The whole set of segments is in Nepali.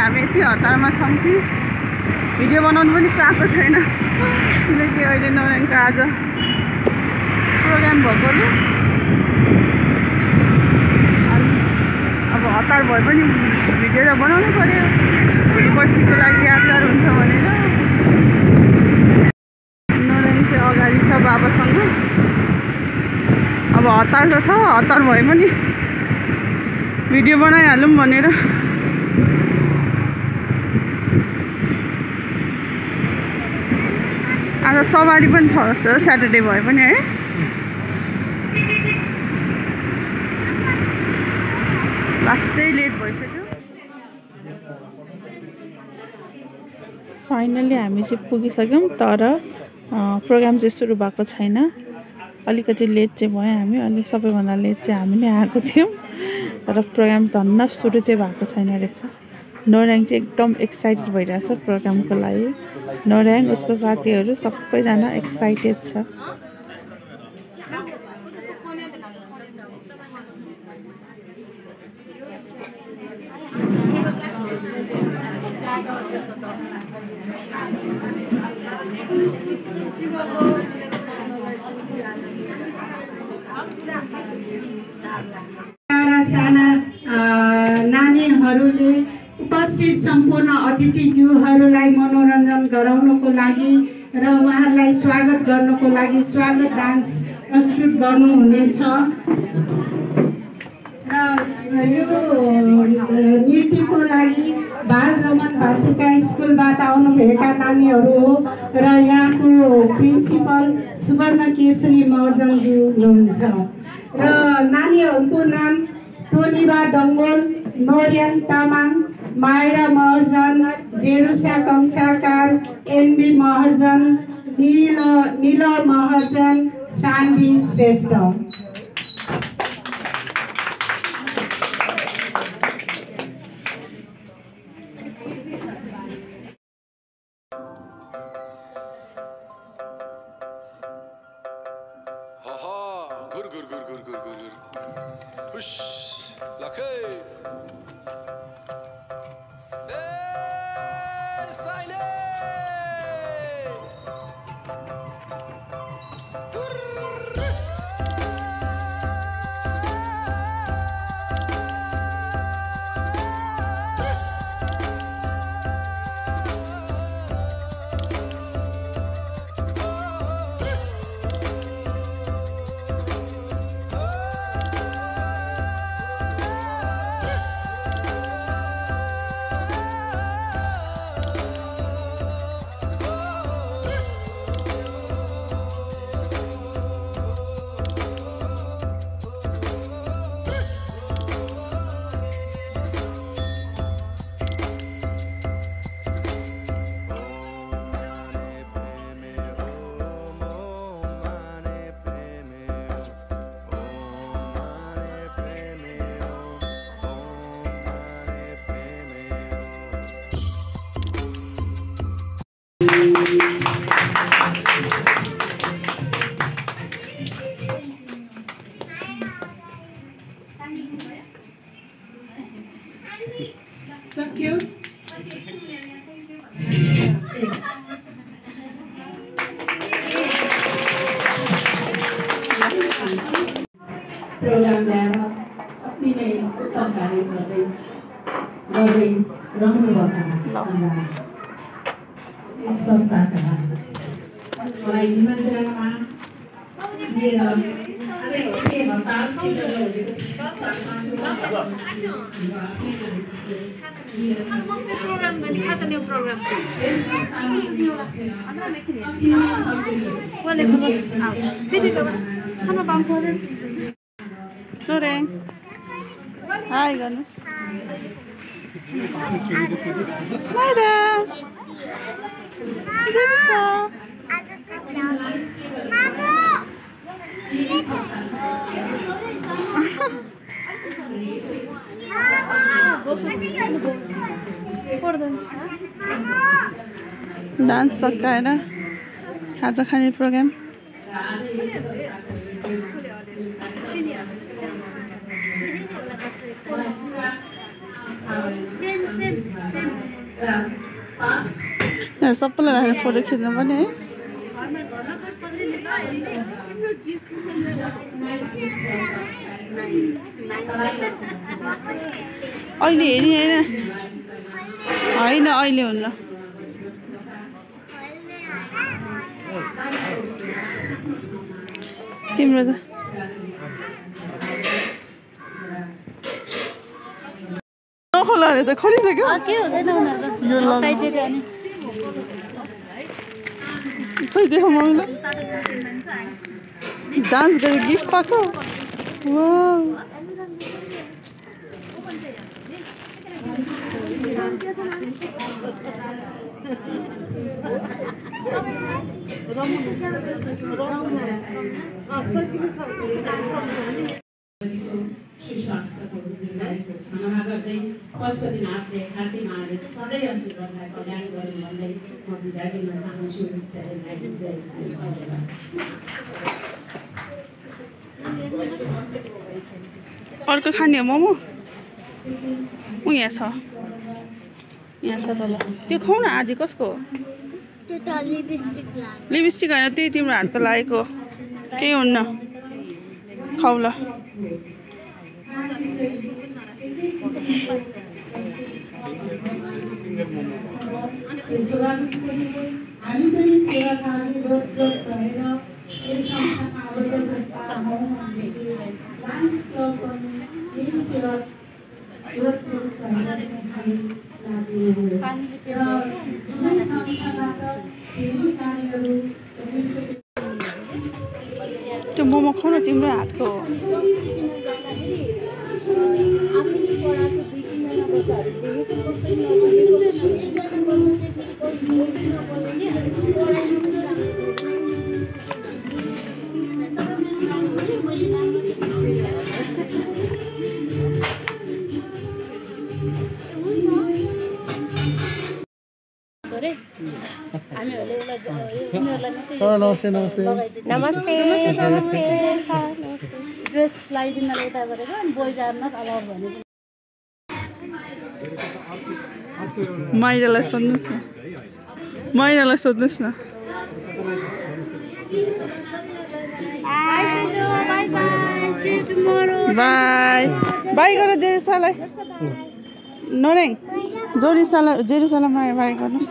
हामी यति हतारमा छौँ कि भिडियो बनाउनु पनि पाएको छैन किनकि अहिले नौराङको आज प्रोग्राम भएकोले अब हतार भए पनि भिडियो त बनाउनु पऱ्यो भोलि पर्सिको लागि यादगार हुन्छ भनेर नौराङ चाहिँ अगाडि छ बाबासँग अब हतार त छ हतार भए पनि भिडियो बनाइहालौँ भनेर सवारी पनि छ जस्तो स्याटरडे भए पनि है? लास्टै लेट भइसक्यो। फाइनल्ली हामी चाहिँ पुगिसक्यौँ तर प्रोग्राम चाहिँ सुरु भएको छैन। अलिकति लेट चाहिँ भयो हामी अलिक सबैभन्दा लेट चाहिँ हामी नै आएको थियौँ। तर प्रोग्राम धन्न सुरु चाहिँ भएको छैन रहेछ। नोर्याङ चाहिँ एकदम एक्साइटेड भइरहेछ प्रोग्रामको लागि। नोर्याङ उसको साथीहरू सबैजना एक्साइटेड छ। उपस्थित सम्पूर्ण अतिथिज्यूहरूलाई मनोरञ्जन गराउनको लागि र उहाँहरूलाई स्वागत गर्नको लागि स्वागत डान्स प्रस्तुत गर्नुहुनेछ। र यो नृत्यको लागि बाल रमन भातिका स्कुलबाट आउनुभएका नानीहरू हो र यहाँको प्रिन्सिपल सुवर्ण केसरी महर्जनज्यू हुनुहुन्छ। र नानीहरूको नाम Toniba Dangol नोरियन Tamang Myra Maharjan Jerusa Kansakar NB Maharjan Nil Nil Maharjan Sanvi Shrestha gur gur gur gur gur gur gur. Hush, lakay. सक्यो प्रोग्राम ल्याएर अति नै उत्तम कार्य गर्दै गर्दै रहनुभएका यस संस्थाका मलाई निमन्त्रणामा दिएर अझै के Almost a program, but it program. Ano na actually? Wala ko out. Dito ka ba? Ano ba Ganus. Mama. Dance सकाएर खाजा खाने प्रोग्राम सबैलाई राखेर फोटो खिच्नु पनि है अहिले हेरि होइन होइन अहिले हुन्न। तिम्रो त। नखोला अरे त खोलिसक्यो। खोइ देख मम्मीलाई। डान्स गरेर गिफ्ट पाएको। सुस्वास्थ्यको दीर्घायुको कामना गर्दै पशुपतिनाथले हार्दिक मागले सधैँ अन्तिमलाई कल्याण गरौँ भन्दै म बिदा दिन चाहन्छु अर्को खाने हो मोमो? ऊ यहाँ छ। यहाँ छ तल। त्यो खाउ न आधी कसको? हो त्यो त लिपस्टिक होइन त्यही तिम्रो हातको लागेको केही हुन्न। खाउ ल। हामी पनि भएर यस संस्थामा गरेका हौँ भनेदेखि लायन्स क्लब पनि सेवा दुवै संस्थाबाट धेरै कार्यहरू त्यो मोमो खाउ न तिम्रो हातको हो मात्रै नमस्ते नमस्ते। नमस्ते नमस्ते। नमस्ते। ड्रेस लगाइदिनलाई यता गरेको अनि बोइजारमा अलाउ भनेको माइरालाई सोध्नुहोस् न। माइरालाई सोध्नुहोस् न। बाई बाई बाई बाई गर जेरुसालाई। नरेङ जोरिसाला जेरुसालामा बाई गर्नुहोस्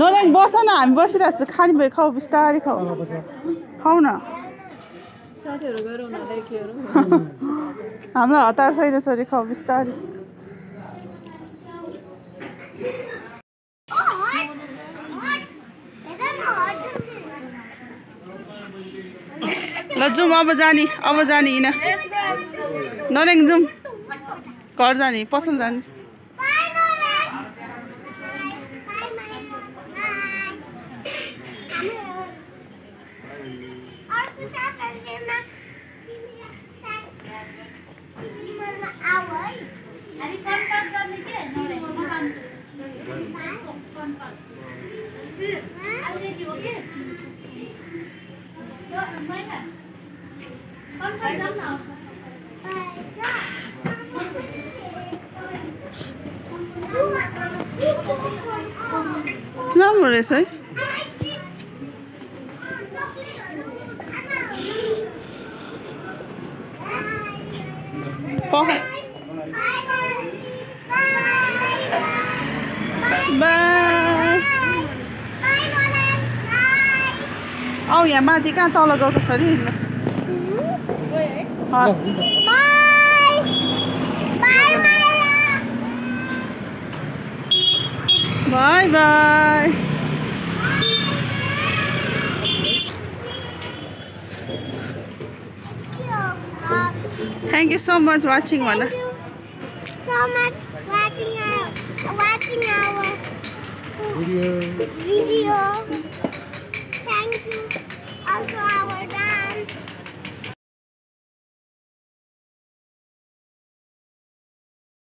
नरेङ बस न हामी बसिरहेको छौँ। खाने भयो खाऊ बिस्तारै खाऊ। खाऊ न। हामीलाई हतार छैन छोरी खाऊ बिस्तारै। ल जाउँ अब जाने अब जाने हिँड। नरेङ जाउँ। घर जाने पसल जाने। राम्रो रहेछ है पख बाई औ यहाँ माथि कहाँ तल गएको छ अरे हस् bye bye thank you so much watching भन so much for watching our watching our Video. video. Thank you. Also our